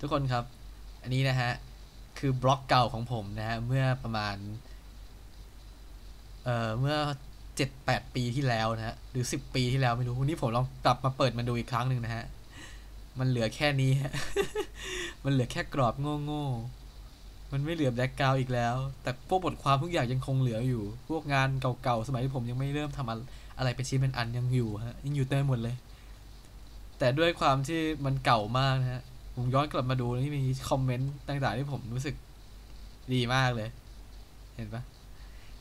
ทุกคนครับ อันนี้นะฮะ คือบล็อกเก่าของผมนะฮะ เมื่อประมาณ เอ่อ เมื่อเจ็ดแปดปีที่แล้วนะฮะ หรือสิบปีที่แล้วไม่รู้วันนี้ผมลองกลับมาเปิดมันดูอีกครั้งหนึ่งนะฮะ มันเหลือแค่นี้ฮะ มันเหลือแค่กรอบโง่ๆ มันไม่เหลือแบล็กกราวอีกแล้ว แต่พวกบทความทุกอย่างยังคงเหลืออยู่ พวกงานเก่าๆ สมัยที่ผมยังไม่เริ่มทำอะไรเป็นชิ้นเป็นอันยังอยู่ฮะ ยังอยู่เต็มหมดเลย แต่ด้วยความที่มันเก่ามากนะฮะ ผมย้อนกลับมาดูนี่มีคอมเมนต์ต่างๆที่ผมรู้สึกดีมากเลย เห็นปะ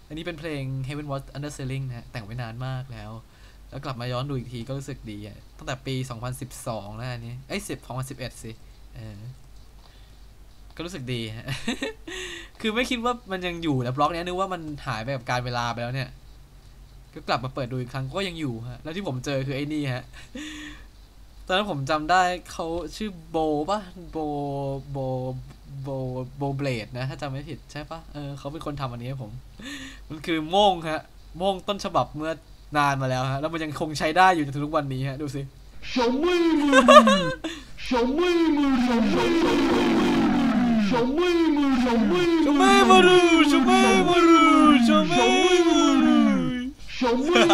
อันนี้เป็นเพลง Heaven Was Under Sailing นะฮะ แต่งไว้นานมากแล้ว แล้วกลับมาย้อนดูอีกทีก็รู้สึกดีอะตั้งแต่ปี 2012 แล้วอันนี้ เอ้ย10 2011 สิ เออ ก็รู้สึกดีฮะ คือไม่คิดว่ามันยังอยู่นะบล็อกเนี้ยนึกว่ามันหายไปกับการเวลาไปแล้วเนี่ย ก็กลับมาเปิดดูอีกครั้งก็ยังอยู่ฮะ แล้วที่ผมเจอคือไอ้นี่ฮะ ตอนนั้นผมจำได้เขาชื่อโบป่ะโบโบโบโบเบลดนะถ้าจำไม่ผิดใช่ปะเออเขาเป็นคนทำอันนี้ผม มันคือโม่งฮะ โม่งต้นฉบับเมื่อนานมาแล้วฮะ แล้วมันยังคงใช้ได้อยู่จนถึงทุกวันนี้ฮะ ดูสิชมมือมือชมมือมือชมมือชมมือมือชมมือชมมือชมมือชมมือชมมือ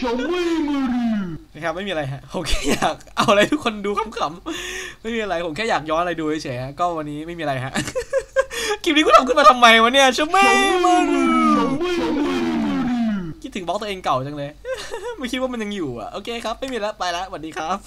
ชมมือ ครับ ไม่มีอะไรฮะผมแค่อยากเอาอะไรทุกคนดูขำๆไม่มีอะไรผมแค่อยากย้อนอะไรดูเฉยๆฮะก็วันนี้ไม่มีอะไรฮะคลิปนี้กูทำขึ้นมาทำไมวะเนี่ยชูเมมารูคิดถึงบล็อกตัวเองเก่าจังเลย ไม่คิดว่ามันยังอยู่อะ โอเคครับ ไม่มีแล้ว ไปแล้วสวัสดีครับ